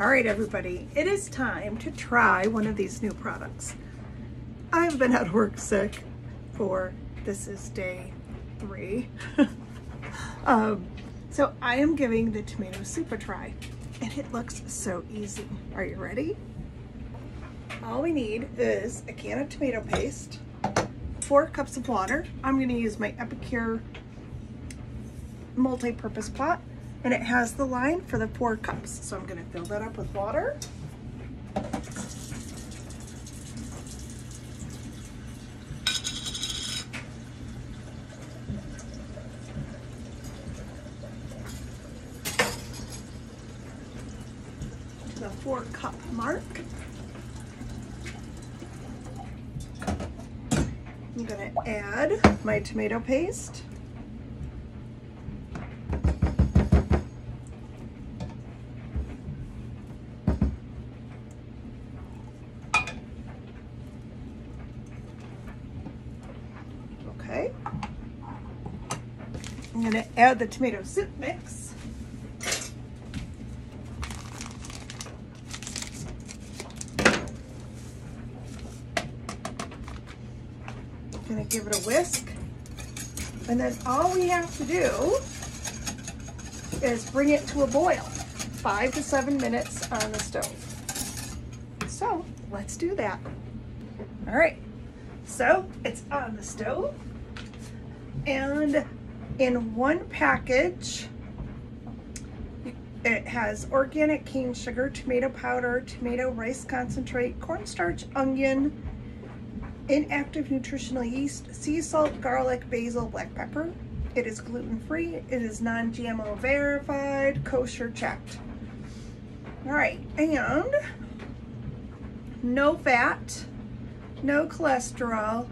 All right, everybody, it is time to try one of these new products. I've been at work sick for, this is day three. um, so I am giving the tomato soup a try and it looks so easy. Are you ready? All we need is a can of tomato paste, four cups of water. I'm gonna use my Epicure multi-purpose pot and it has the line for the four cups. So I'm gonna fill that up with water. To the four cup mark. I'm gonna add my tomato paste. I'm gonna add the tomato soup mix. Gonna give it a whisk. And then all we have to do is bring it to a boil. Five to seven minutes on the stove. So let's do that. All right, so it's on the stove. And in one package, it has organic cane sugar, tomato powder, tomato rice concentrate, cornstarch, onion, inactive nutritional yeast, sea salt, garlic, basil, black pepper. It is gluten-free, it is non-GMO verified, kosher checked. All right, and no fat, no cholesterol.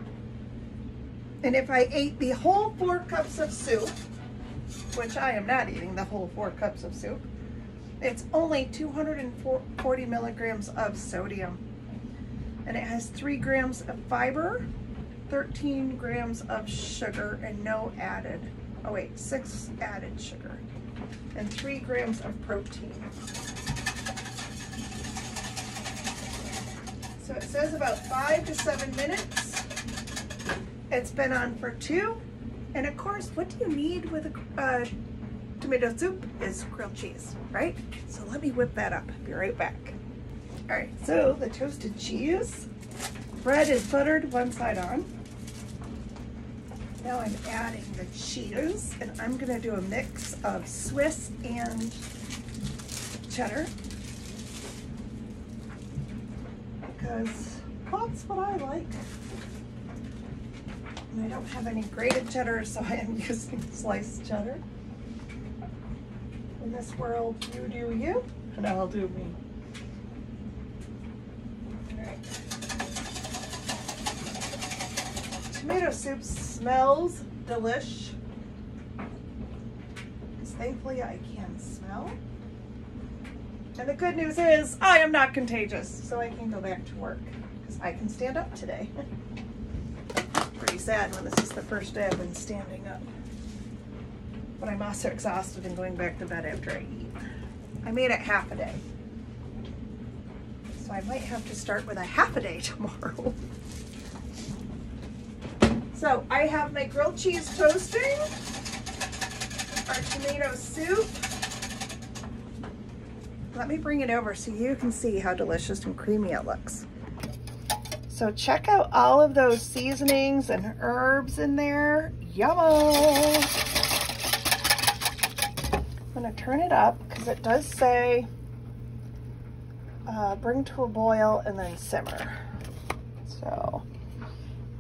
And if I ate the whole four cups of soup, which I am not eating the whole four cups of soup, it's only 240 milligrams of sodium. And it has three grams of fiber, 13 grams of sugar, and no added, oh wait, six added sugar, and three grams of protein. So it says about five to seven minutes. It's been on for two. And of course, what do you need with a uh, tomato soup is grilled cheese, right? So let me whip that up. Be right back. All right, so the toasted cheese. Bread is buttered one side on. Now I'm adding the cheese, and I'm gonna do a mix of Swiss and cheddar. Because that's what I like. And I don't have any grated cheddar, so I am using sliced cheddar. In this world, you do you, and I'll do me. Tomato soup smells delish. Because thankfully I can smell. And the good news is I am not contagious, so I can go back to work because I can stand up today. Sad when this is the first day I've been standing up. But I'm also exhausted and going back to bed after I eat. I made it half a day. So I might have to start with a half a day tomorrow. So I have my grilled cheese toasting, our tomato soup, let me bring it over so you can see how delicious and creamy it looks. So check out all of those seasonings and herbs in there. Yummo! I'm gonna turn it up because it does say uh, bring to a boil and then simmer. So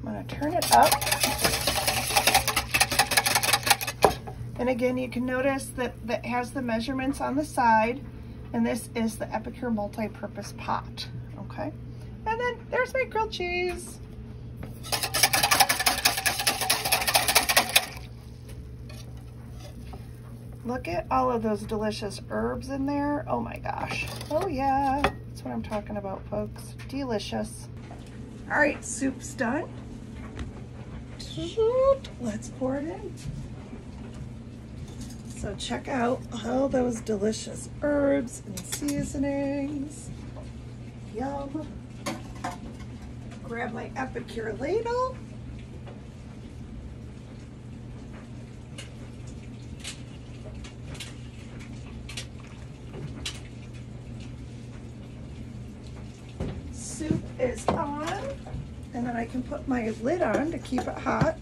I'm gonna turn it up. And again, you can notice that that has the measurements on the side. And this is the Epicure multi-purpose pot, okay? There's my grilled cheese. Look at all of those delicious herbs in there. Oh my gosh. Oh yeah, that's what I'm talking about, folks. Delicious. All right, soup's done. Let's pour it in. So check out all those delicious herbs and seasonings. Yum. Grab my Epicure ladle. Soup is on. And then I can put my lid on to keep it hot.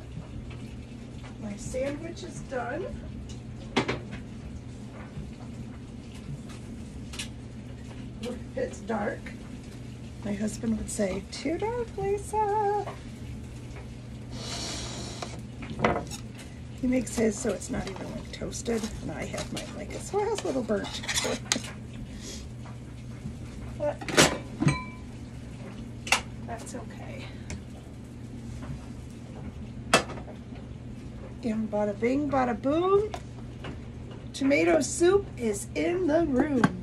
My sandwich is done. It's dark. My husband would say, too dark, Lisa. He makes his so it's not even like toasted, and I have mine like so it has a little burnt. but that's okay. And bada bing, bada boom. Tomato soup is in the room.